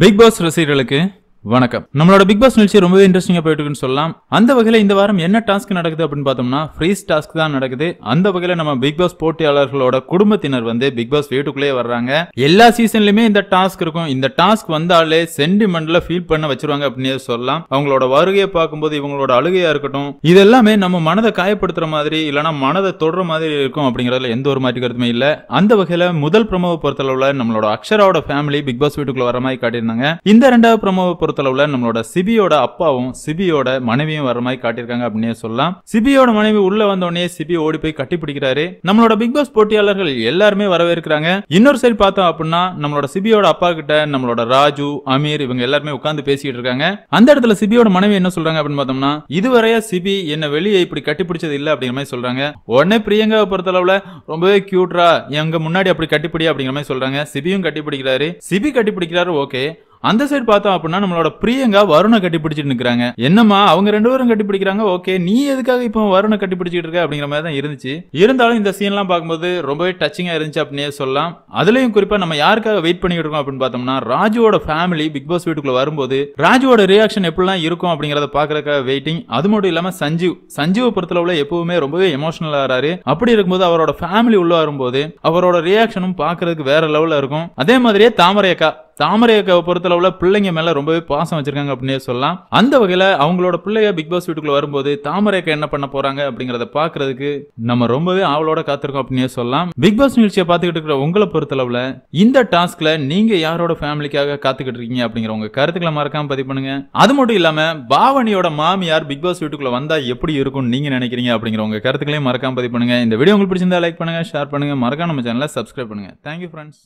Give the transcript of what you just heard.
Big pass ரசிகர்களுக்கு வணக்கம். நம்மளோட பிக் பாஸ் நிகழ்ச்சி ரொம்பவே இன்ட்ரெஸ்டிங்காக போயிட்டு இருக்குன்னு சொல்லலாம். அந்த வகையில் இந்த வாரம் என்ன டாஸ்க் நடக்குது அப்படின்னு பார்த்தோம்னா ஃப்ரீஸ் டாஸ்க் தான் நடக்குது. அந்த வகையில் நம்ம பிக் பாஸ் போட்டியாளர்களோட குடும்பத்தினர் வந்து பிக் பாஸ் வீட்டுக்குள்ளேயே வர்றாங்க. எல்லா சீசன்லயுமே இந்த டாஸ்க் இருக்கும். இந்த டாஸ்க் வந்தாலே சென்டிமெண்ட்ல ஃபீல் பண்ண வச்சிருவாங்க அப்படின்னு சொல்லலாம். அவங்களோட வருகையை பார்க்கும்போது இவங்களோட அழுகையா இருக்கட்டும் இது எல்லாமே நம்ம மனதை காயப்படுத்துற மாதிரி இல்லைனா மனதை தொடுற மாதிரி இருக்கும் அப்படிங்கறதுல எந்த ஒரு மாற்று கருத்துமே இல்ல. அந்த வகையில் முதல் பிரமோவை பொறுத்தளவில் நம்மளோட அக்ஷராவோட ஃபேமிலி பிக் பாஸ் வீட்டுக்குள்ள வர மாதிரி காட்டியிருந்தாங்க. இந்த ரெண்டாவது ப்ரமோவை பொறுத்தளவுல நம்மளோட சிபியோட அப்பாவும் சிபியோட மனைவியும் வர மாதிரி காட்டியிருக்காங்க அப்படின்னே சொல்லலாம். சிபியோட மனைவி உள்ள வந்தோடனே சிபி ஓடி போய் கட்டி பிடிக்கிறாரு. நம்மளோட பிக் பாஸ் போட்டியாளர்கள் எல்லாருமே வரவேற்கிறாங்க. இன்னொரு சைடு பார்த்தோம் அப்படின்னா நம்மளோட சிபியோட அப்பா கிட்ட நம்மளோட ராஜு அமீர் இவங்க எல்லாருமே உட்காந்து பேசிட்டு இருக்காங்க. அந்த இடத்துல சிபியோட மனைவி என்ன சொல்றாங்க அப்படின்னு பார்த்தோம்னா இதுவரையா சிபி என்ன வெளியே இப்படி கட்டி பிடிச்சது இல்ல அப்படிங்கிற மாதிரி சொல்றாங்க. உடனே பிரியங்காவை பொறுத்தளவுல ரொம்பவே கியூட்ரா எங்க முன்னாடி அப்படி கட்டிப்பிடி அப்படிங்கிற மாதிரி சொல்றாங்க. சிபியும் கட்டி பிடிக்கிறாரு. சிபி கட்டி பிடிக்கிறாரு ஓகே. அந்த சைடு பார்த்தோம் அப்படின்னா நம்மளோட பிரியங்கா வருணை கட்டி பிடிச்சிட்டு என்னம்மா அவங்க ரெண்டு பேரும் கட்டி பிடிக்கிறாங்க? ஓகே நீ எதுக்காக இப்போ வருணை கட்டி பிடிச்சிட்டு இருக்க? அப்படிங்கிற மாதிரி தான் இருந்துச்சு. இருந்தாலும் இந்த சீன்லாம் பார்க்கும்போது ரொம்பவே டச்சிங்கா இருந்துச்சு அப்படின்னே சொல்லலாம். அதுலயும் குறிப்பா நம்ம யாருக்காக வெயிட் பண்ணிட்டு இருக்கோம் அப்படின்னு பார்த்தோம்னா ராஜுவோட ஃபேமிலி பிக் பாஸ் வீட்டுக்குள்ள வரும்போது ராஜுவோட ரியாக்ஷன் எப்படிலாம் இருக்கும் அப்படிங்கறத பாக்குறதுக்காக வெயிட்டிங் அது மட்டும் இல்லாம சஞ்சீவ். சஞ்சீவ் பொறுத்தளவுல எப்பவுமே ரொம்பவே எமோஷனல் ஆறாரு அப்படி இருக்கும்போது அவரோட ஃபேமிலி உள்ள வரும்போது அவரோட ரியாக்ஷனும் பாக்குறதுக்கு வேற லெவல்ல இருக்கும். அதே மாதிரியே தாமரை அக்கா. தாமரை அக்காவை பொறுத்தளவுல பிள்ளைங்க மேல ரொம்பவே பாசம் வச்சிருக்காங்க அப்படின்னே சொல்லலாம். அந்த வகையில அவங்களோட பிள்ளைய பிக் பாஸ் வீட்டுக்குள்ள வரும்போது தாமரை அக்கா என்ன பண்ண போறாங்க அப்படிங்கறத பாக்குறதுக்கு நம்ம ரொம்பவே ஆவலோட காத்திருக்கோம் அப்படின்னே சொல்லலாம். பிக் பாஸ் நிகழ்ச்சியை பார்த்துக்கிட்டு இருக்கிற உங்களை பொறுத்தளவுல இந்த டாஸ்க்ல நீங்க யாரோட ஃபேமிலிக்காக காத்துக்கிட்டு இருக்கீங்க அப்படிங்கிற உங்க கருத்துக்களை மறக்காம பதிவு பண்ணுங்க. அது மட்டும் இல்லாம பாவனியோட மாமியார் பிக் பாஸ் வீட்டுக்குள்ள வந்தா எப்படி இருக்கும்னு நீங்க நினைக்கிறீங்க அப்படிங்கிற உங்க கருத்துக்களையும் மறக்காம பதிவு பண்ணுங்க. இந்த வீடியோ உங்களுக்கு பிடிச்சிருந்தா லைக் பண்ணுங்க ஷேர் பண்ணுங்க. மறக்காம நம்ம சேனலை சப்ஸ்கிரைப் பண்ணுங்க. Thank you friends